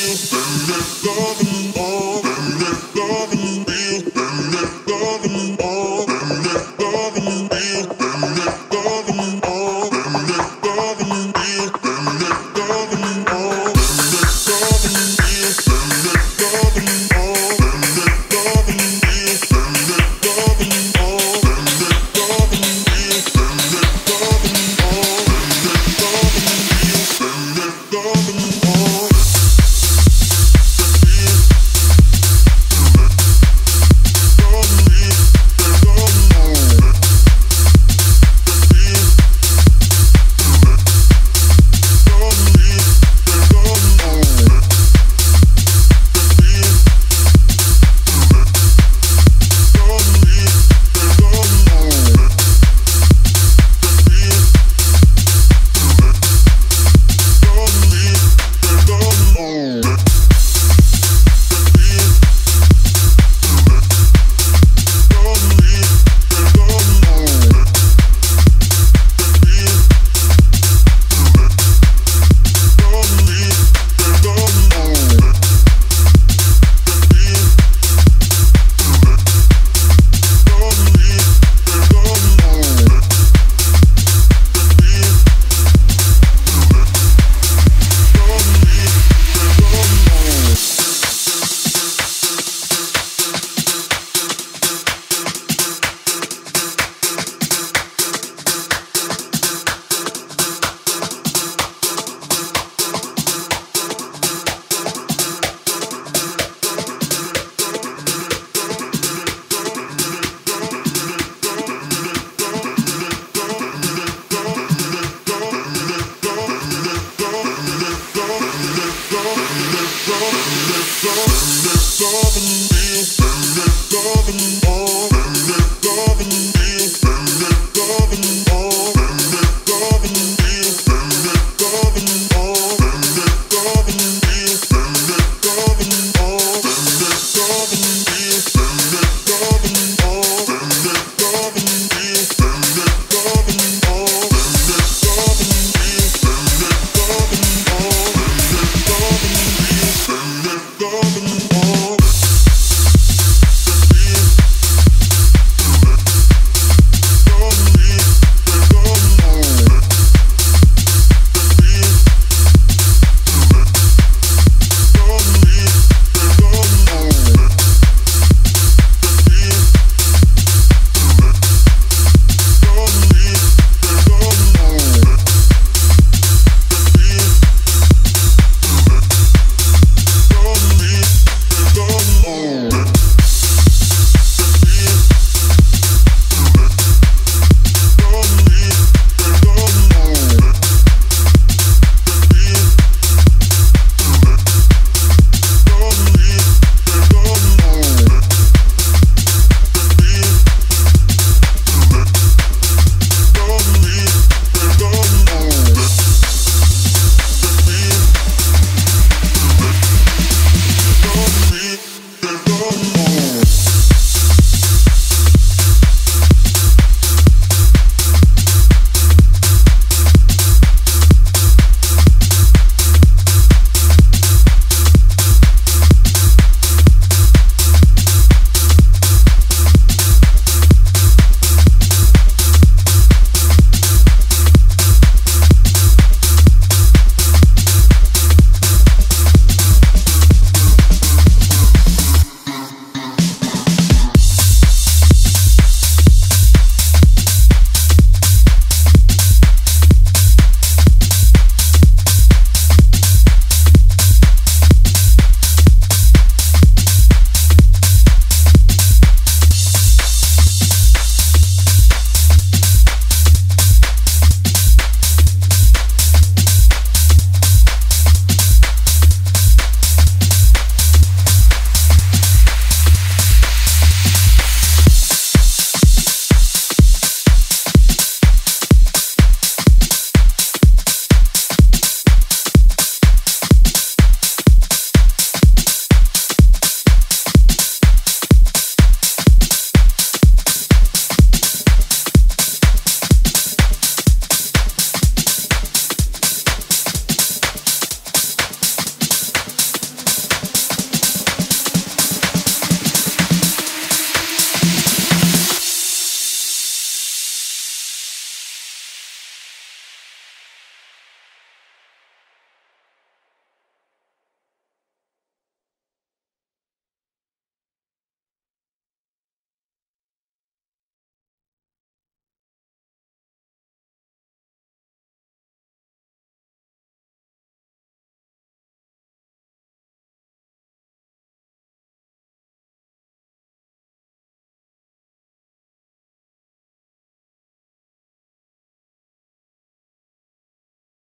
feel, then let the of all. loving more.